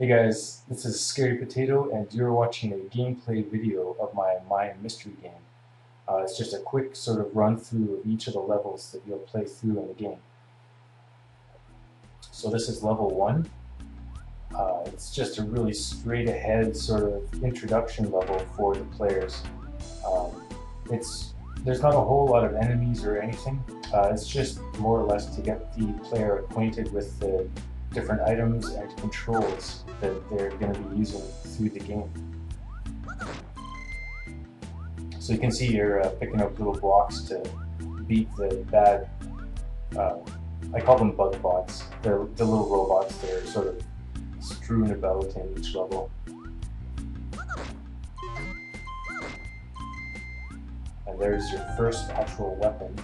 Hey guys, this is Scary Potato and you're watching a gameplay video of my Mayan Mystery game. Uh, it's just a quick sort of run through of each of the levels that you'll play through in the game. So this is level 1. Uh, it's just a really straight ahead sort of introduction level for the players. Um, it's There's not a whole lot of enemies or anything. Uh, it's just more or less to get the player acquainted with the different items and controls that they're going to be using through the game. So you can see you're uh, picking up little blocks to beat the bad, uh, I call them bug bots. They're the little robots that are sort of strewn about in each level. And there's your first actual weapon.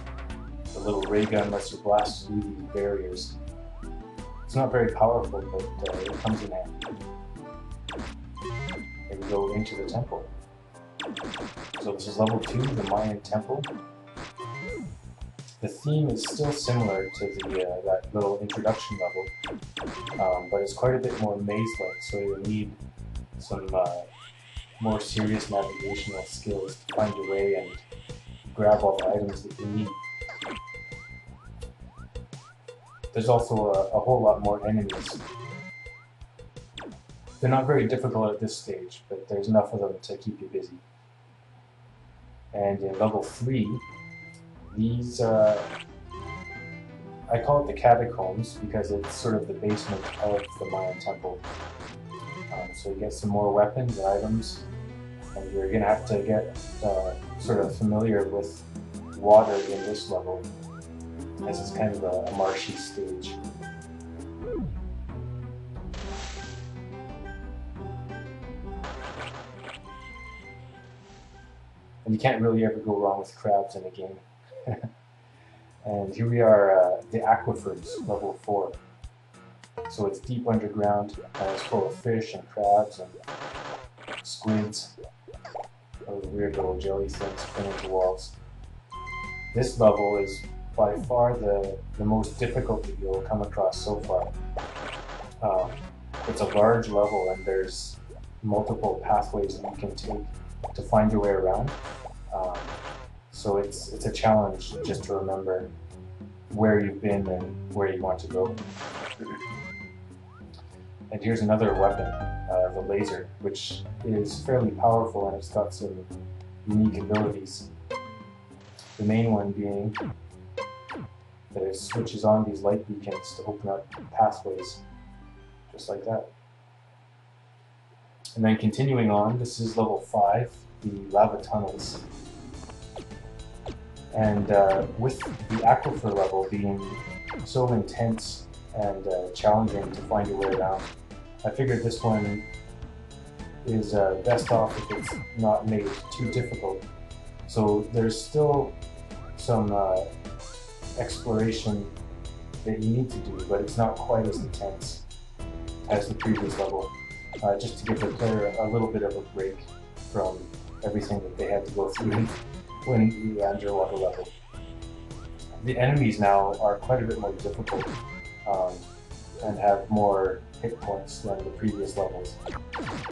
The little ray gun lets you blast through these barriers. It's not very powerful, but uh, it comes in handy. And we go into the temple. So this is level 2, the Mayan temple. The theme is still similar to the uh, that little introduction level, um, but it's quite a bit more maze-like, so you'll need some uh, more serious navigational skills to find your way and grab all the items that you need. There's also a, a whole lot more enemies. They're not very difficult at this stage, but there's enough of them to keep you busy. And in level 3, these, uh, I call it the catacombs because it's sort of the basement of the Mayan temple. Um, so you get some more weapons and items, and you're going to have to get uh, sort of familiar with water in this level as it's kind of a, a marshy stage. And you can't really ever go wrong with crabs in a game. and here we are, uh, the aquifers, level 4. So it's deep underground, and it's full of fish and crabs and squids. Those weird little jelly things spinning into walls. This level is by far the, the most difficult that you'll come across so far. Um, it's a large level and there's multiple pathways that you can take to find your way around. Um, so it's, it's a challenge just to remember where you've been and where you want to go. And here's another weapon, uh, the laser, which is fairly powerful and it's got some unique abilities. The main one being that it switches on these light beacons to open up pathways, just like that. And then continuing on, this is level 5, the lava tunnels. And uh, with the aquifer level being so intense and uh, challenging to find your way around, I figured this one is uh, best off if it's not made too difficult. So there's still some uh, exploration that you need to do, but it's not quite as intense as the previous level. Uh, just to give the player a little bit of a break from everything that they had to go through when the underwater level. The enemies now are quite a bit more difficult um, and have more hit points than the previous levels.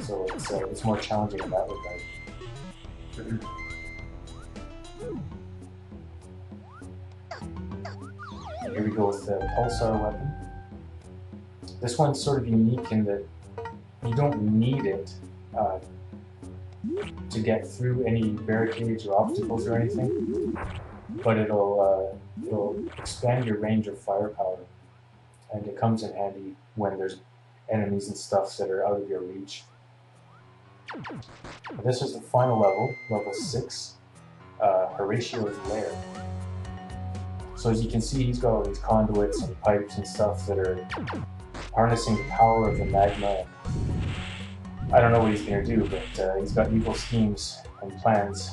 So it's, uh, it's more challenging in that regard. Here we go with the pulsar weapon. This one's sort of unique in that you don't need it uh, to get through any barricades or obstacles or anything, but it'll, uh, it'll expand your range of firepower, and it comes in handy when there's enemies and stuff that are out of your reach. This is the final level, level 6, uh, Horatio's Lair. So as you can see, he's got all these conduits and pipes and stuff that are harnessing the power of the magma. I don't know what he's going to do, but uh, he's got evil schemes and plans.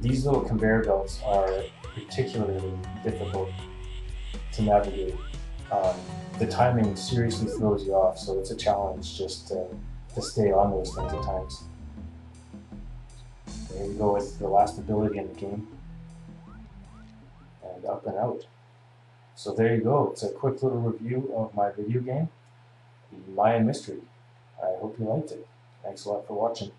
These little conveyor belts are particularly difficult to navigate. Um, the timing seriously throws you off, so it's a challenge just to, to stay on those things at times. Here we go with the last ability in the game. And up and out. So there you go. It's a quick little review of my video game, The Mayan Mystery. I hope you liked it. Thanks a lot for watching.